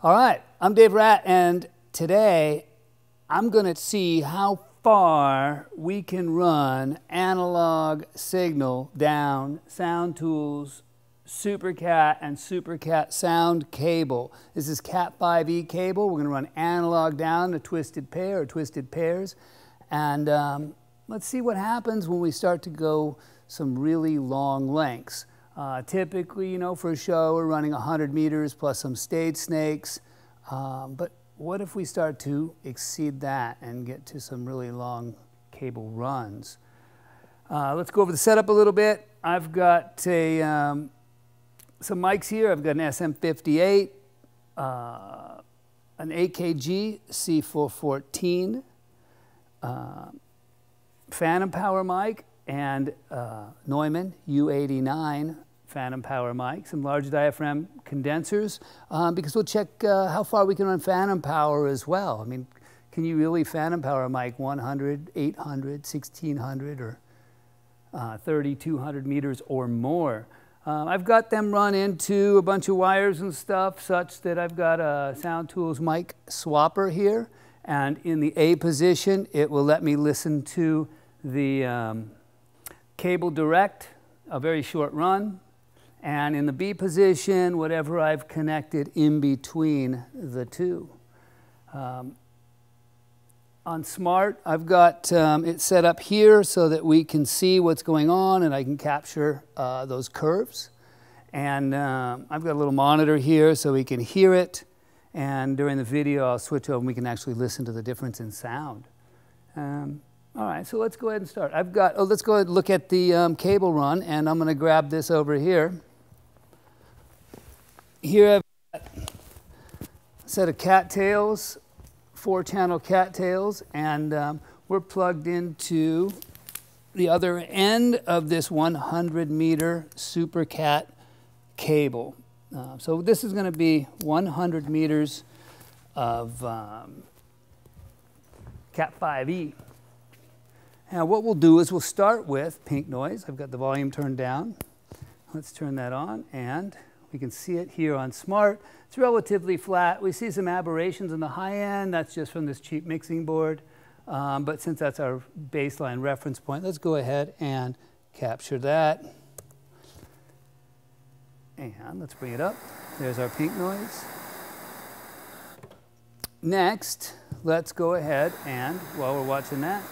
All right, I'm Dave Rat, and today I'm going to see how far we can run analog signal down Sound Tools SuperCat and SuperCat sound cable. This is Cat 5e cable. We're going to run analog down a twisted pair or twisted pairs. And um, let's see what happens when we start to go some really long lengths. Uh, typically, you know, for a show, we're running 100 meters plus some stage snakes. Um, but what if we start to exceed that and get to some really long cable runs? Uh, let's go over the setup a little bit. I've got a, um, some mics here. I've got an SM58, uh, an AKG C414, uh, Phantom Power mic, and uh, Neumann U89 phantom power mics and large diaphragm condensers, um, because we'll check uh, how far we can run phantom power as well. I mean, can you really phantom power a mic 100, 800, 1600, or uh, 3200 meters or more? Um, I've got them run into a bunch of wires and stuff such that I've got a Sound Tools mic swapper here. And in the A position, it will let me listen to the um, cable direct, a very short run, and in the B position, whatever I've connected in between the two. Um, on Smaart, I've got um, it set up here so that we can see what's going on and I can capture uh, those curves. And um, I've got a little monitor here so we can hear it. And during the video, I'll switch over and we can actually listen to the difference in sound. Um, all right, so let's go ahead and start. I've got, oh, let's go ahead and look at the um, cable run, and I'm going to grab this over here here I've got a set of cattails, four channel cattails, and um, we're plugged into the other end of this 100 meter SuperCat cable. Uh, so this is going to be 100 meters of um, Cat 5e. Now what we'll do is we'll start with pink noise. I've got the volume turned down. Let's turn that on and we can see it here on Smaart. It's relatively flat. We see some aberrations in the high end. That's just from this cheap mixing board. Um, but since that's our baseline reference point, let's go ahead and capture that. And let's bring it up. There's our pink noise. Next, let's go ahead and, while we're watching that,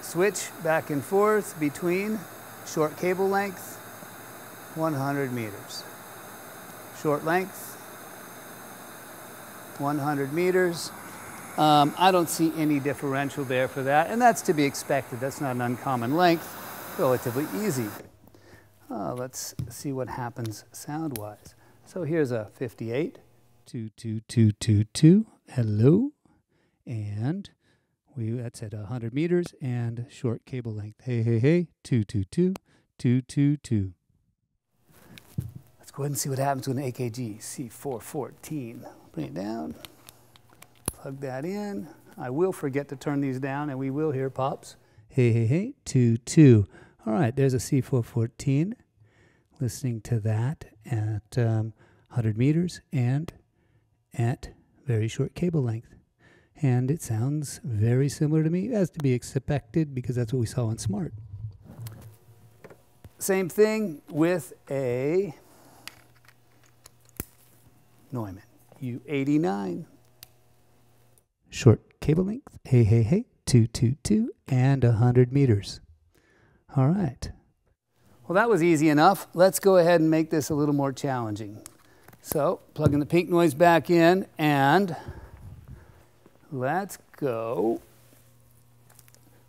switch back and forth between short cable length, 100 meters short length, 100 meters. Um, I don't see any differential there for that, and that's to be expected. That's not an uncommon length, relatively easy. Uh, let's see what happens sound-wise. So here's a 58. Two, two, two, two, two. Hello. And we that's at 100 meters and short cable length. Hey, hey, hey. Two, two, two, two, two, two go ahead and see what happens with an AKG C414. Bring it down, plug that in. I will forget to turn these down and we will hear pops. Hey, hey, hey, two, two. All right, there's a C414. Listening to that at um, 100 meters and at very short cable length. And it sounds very similar to me, as to be expected because that's what we saw on Smaart. Same thing with a Neumann. U89. Short cable length, hey, hey, hey, 222 and 100 meters. All right. Well, that was easy enough. Let's go ahead and make this a little more challenging. So, plugging the pink noise back in, and let's go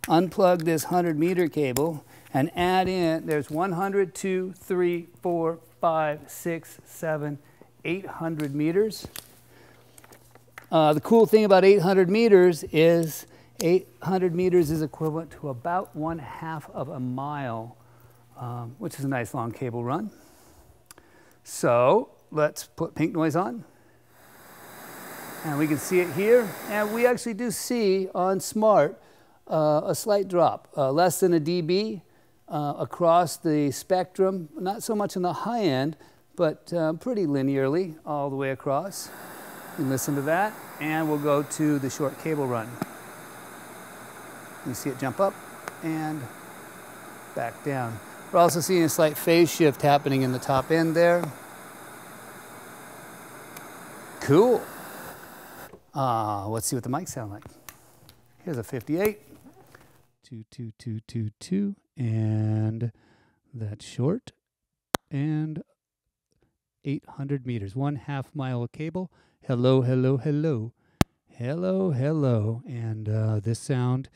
unplug this 100 meter cable and add in, there's 100, 2, 3, 4, 5, 6, 7, 800 meters. Uh, the cool thing about 800 meters is 800 meters is equivalent to about one half of a mile, um, which is a nice long cable run. So let's put pink noise on. And we can see it here. And we actually do see on Smaart uh, a slight drop, uh, less than a dB uh, across the spectrum, not so much on the high end, but uh, pretty linearly all the way across. And listen to that, and we'll go to the short cable run. You see it jump up and back down. We're also seeing a slight phase shift happening in the top end there. Cool. Uh, let's see what the mics sound like. Here's a 58. Two, two, two, two, two, and that's short. And 800 meters, one half mile cable. Hello, hello, hello. Hello, hello. And uh, this sound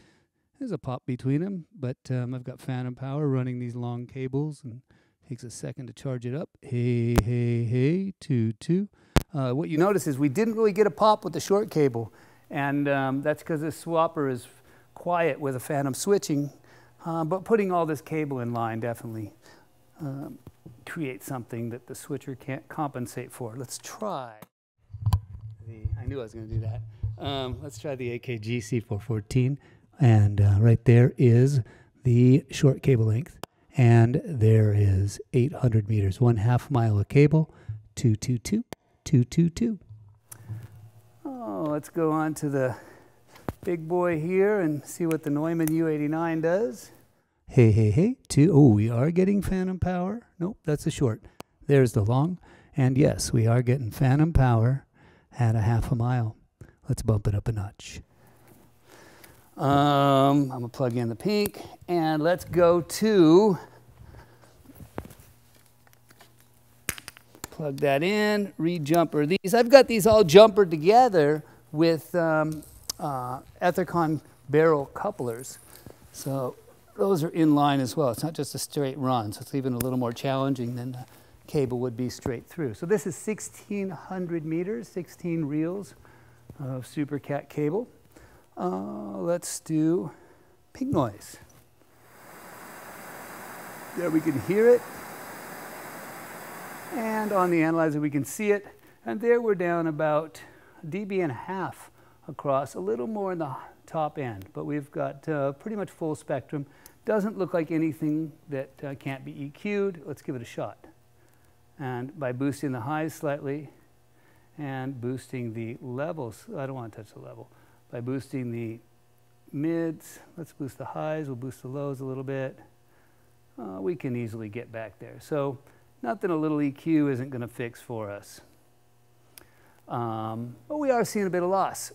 is a pop between them, but um, I've got phantom power running these long cables and takes a second to charge it up. Hey, hey, hey, two, two. Uh, what you notice is we didn't really get a pop with the short cable, and um, that's because this swapper is quiet with a phantom switching, uh, but putting all this cable in line definitely um, create something that the switcher can't compensate for. Let's try the, I knew I was going to do that. Um, let's try the AKG C414. And uh, right there is the short cable length. And there is 800 meters, one half mile of cable, 222, 222. Oh, let's go on to the big boy here and see what the Neumann U89 does. Hey, hey, hey, two. Oh, we are getting phantom power. Nope, that's a short. There's the long. And yes, we are getting phantom power at a half a mile. Let's bump it up a notch. Um, I'm gonna plug in the pink and let's go to, plug that in, re-jumper these. I've got these all jumpered together with um, uh, Ethercon barrel couplers. So those are in line as well. It's not just a straight run, so it's even a little more challenging than the cable would be straight through. So this is 1,600 meters, 16 reels of SuperCat cable. Uh, let's do pink noise. There we can hear it. And on the analyzer we can see it. And there we're down about dB and a half across, a little more in the top end. But we've got uh, pretty much full spectrum. Doesn't look like anything that uh, can't be EQ'd. Let's give it a shot. And by boosting the highs slightly and boosting the levels, I don't want to touch the level, by boosting the mids, let's boost the highs, we'll boost the lows a little bit, uh, we can easily get back there. So nothing a little EQ isn't going to fix for us. Um, but we are seeing a bit of loss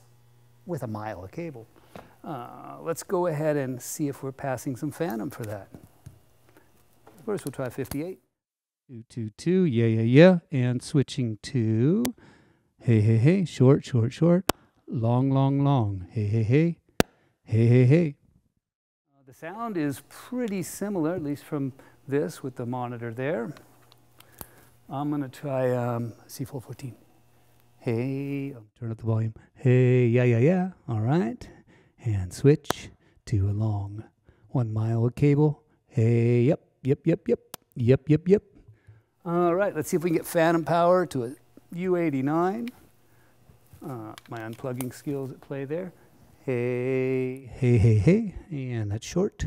with a mile of cable. Uh, let's go ahead and see if we're passing some phantom for that. First, we'll try 58. Two, two, two, yeah, yeah, yeah. And switching to, hey, hey, hey, short, short, short, long, long, long, hey, hey, hey, hey, hey, hey. Uh, the sound is pretty similar, at least from this with the monitor there. I'm going to try um, C414. Hey, I'll turn up the volume. Hey, yeah, yeah, yeah. All right and switch to a long one mile of cable. Hey, yep, yep, yep, yep, yep, yep, yep. All right, let's see if we can get phantom power to a U89. Uh, my unplugging skills at play there. Hey, hey, hey, hey, and that's short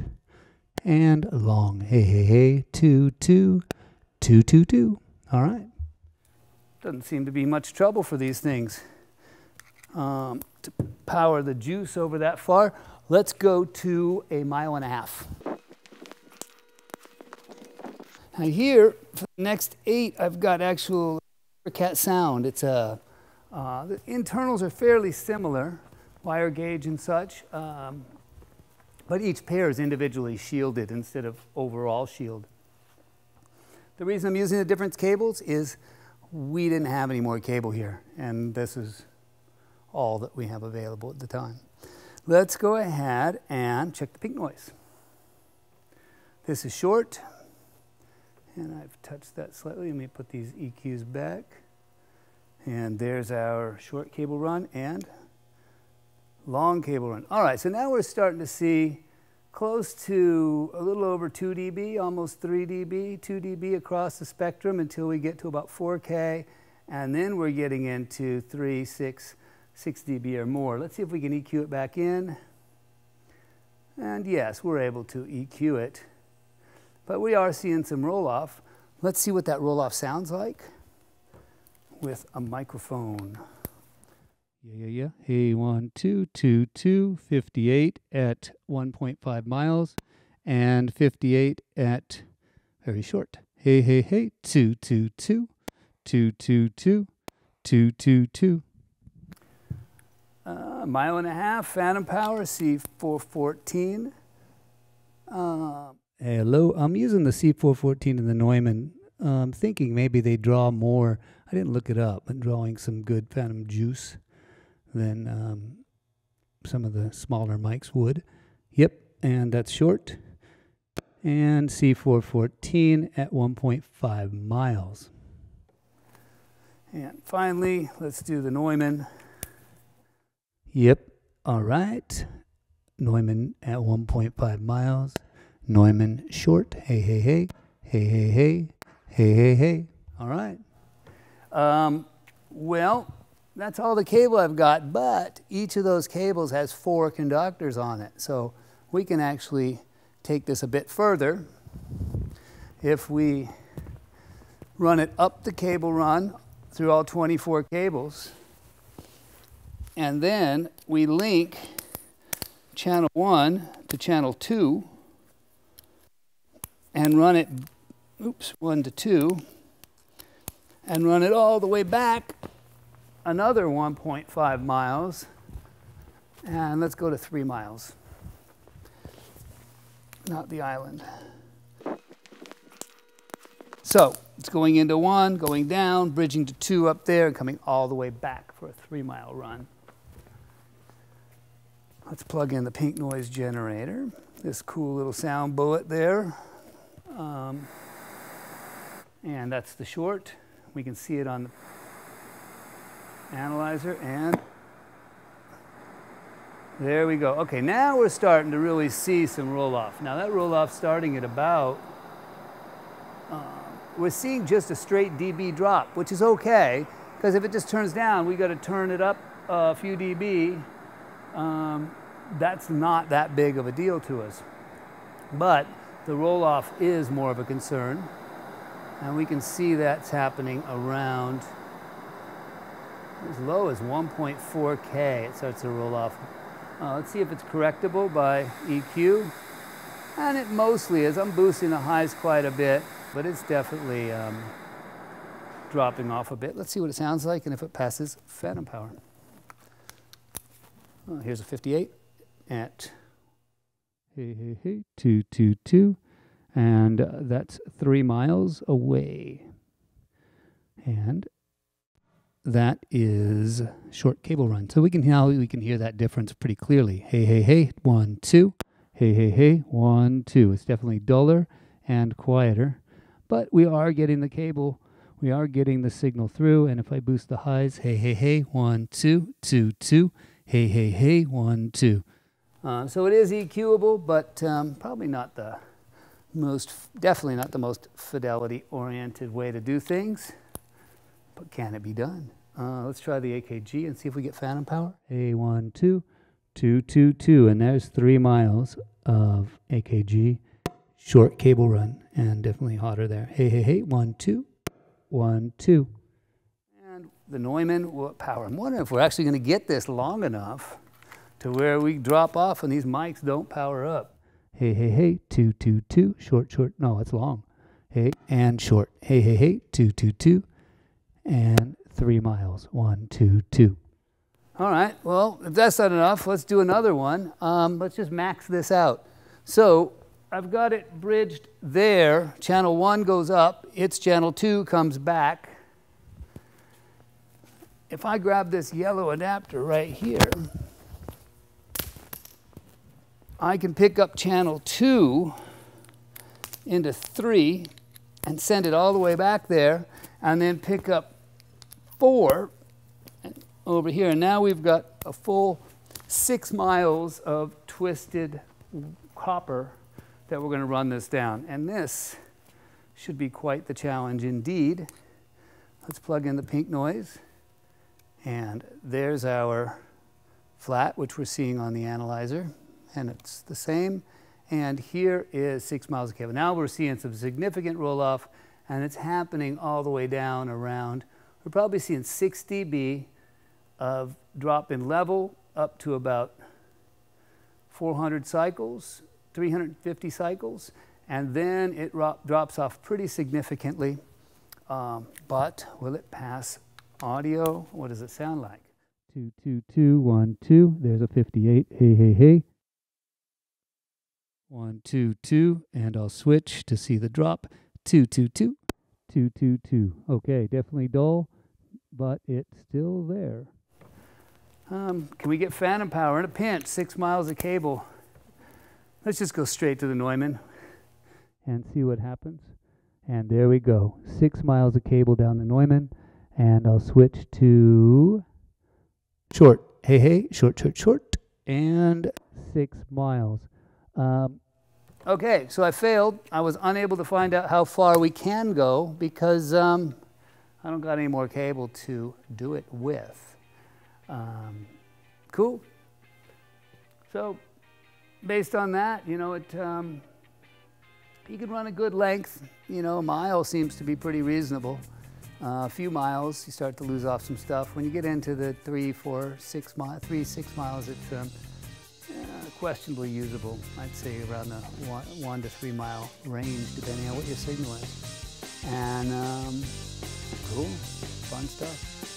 and long. Hey, hey, hey, two, two, two, two, two. All right. Doesn't seem to be much trouble for these things. Um, to power the juice over that far, let's go to a mile and a half. Now here, for the next eight, I've got actual cat sound. It's a, uh, the internals are fairly similar, wire gauge and such, um, but each pair is individually shielded instead of overall shield. The reason I'm using the different cables is we didn't have any more cable here, and this is all that we have available at the time. Let's go ahead and check the pink noise. This is short, and I've touched that slightly. Let me put these EQs back. And there's our short cable run and long cable run. All right, so now we're starting to see close to a little over 2 dB, almost 3 dB, 2 dB across the spectrum until we get to about 4K, and then we're getting into 3, 6, 6 dB or more. Let's see if we can EQ it back in. And yes, we're able to EQ it. But we are seeing some roll-off. Let's see what that roll-off sounds like with a microphone. Yeah, yeah, yeah. Hey, one, two, two, two, 58 at 1.5 miles and 58 at very short. Hey, hey, hey, two, two, two, two, two, two, two, two, two. Uh, mile and a half, Phantom Power C414. Uh, hello, I'm using the C414 in the Neumann. I'm thinking maybe they draw more. I didn't look it up, but drawing some good Phantom juice than um, some of the smaller mics would. Yep, and that's short. And C414 at 1.5 miles. And finally, let's do the Neumann. Yep, all right. Neumann at 1.5 miles. Neumann short. Hey, hey, hey. Hey, hey, hey. Hey, hey, hey. All right. Um, well, that's all the cable I've got, but each of those cables has four conductors on it. So we can actually take this a bit further. If we run it up the cable run through all 24 cables, and then we link channel 1 to channel 2 and run it, oops, 1 to 2, and run it all the way back another 1.5 miles, and let's go to three miles, not the island. So it's going into one, going down, bridging to two up there, and coming all the way back for a three mile run. Let's plug in the pink noise generator. This cool little sound bullet there. Um, and that's the short. We can see it on the analyzer, and there we go. Okay, now we're starting to really see some roll-off. Now that roll-off starting at about, uh, we're seeing just a straight dB drop, which is okay, because if it just turns down, we got to turn it up a few dB. Um, that's not that big of a deal to us. But the roll-off is more of a concern, and we can see that's happening around as low as 1.4K, it starts to roll off. Uh, let's see if it's correctable by EQ. And it mostly is. I'm boosting the highs quite a bit, but it's definitely um, dropping off a bit. Let's see what it sounds like and if it passes phantom power. Oh, here's a 58 at hey, hey, hey, 222. And uh, that's three miles away. And that is short cable run. So we can now we can hear that difference pretty clearly. Hey, hey, hey, one, two. Hey, hey, hey, one, two. It's definitely duller and quieter, but we are getting the cable. We are getting the signal through. And if I boost the highs, hey, hey, hey, one, two, two, two. Hey, hey, hey, one, two. Uh, so it is EQable, but um, probably not the most, definitely not the most fidelity oriented way to do things. But can it be done? Uh, let's try the AKG and see if we get phantom power. A1, 2, 2, 2, 2. And there's three miles of AKG. Short cable run and definitely hotter there. Hey, hey, hey, 1, 2, 1, 2. The Neumann power. I'm wondering if we're actually going to get this long enough to where we drop off and these mics don't power up. Hey, hey, hey, 2, 2, 2. Short, short. No, it's long. Hey, and short. Hey, hey, hey, 2, 2, 2 and three miles. One, two, two. All right, well, if that's not enough, let's do another one. Um, let's just max this out. So I've got it bridged there. Channel one goes up, its channel two comes back. If I grab this yellow adapter right here, I can pick up channel two into three and send it all the way back there and then pick up four over here. And now we've got a full six miles of twisted copper that we're going to run this down. And this should be quite the challenge indeed. Let's plug in the pink noise. And there's our flat, which we're seeing on the analyzer. And it's the same. And here is six miles of cable. Now we're seeing some significant roll off, and it's happening all the way down around we're probably seeing 6 dB of drop in level up to about 400 cycles, 350 cycles, and then it drops off pretty significantly. Um, but will it pass audio? What does it sound like? Two, two, two, one, two. There's a 58. Hey, hey, hey. One, two, two, and I'll switch to see the drop. Two, two, two, two, two, two. Okay, definitely dull, but it's still there. Um, can we get phantom power in a pinch? Six miles of cable. Let's just go straight to the Neumann. And see what happens. And there we go. Six miles of cable down the Neumann. And I'll switch to short. Hey, hey, short, short, short. And six miles. Um, okay, so I failed. I was unable to find out how far we can go because um, I don't got any more cable to do it with. Um, cool. So, based on that, you know, it um, you can run a good length. You know, a mile seems to be pretty reasonable. Uh, a few miles, you start to lose off some stuff. When you get into the three, four, six mile, three, six miles, it's um, yeah, questionably usable. I'd say around the one, one, to three mile range, depending on what your signal is. And um, cool, fun stuff.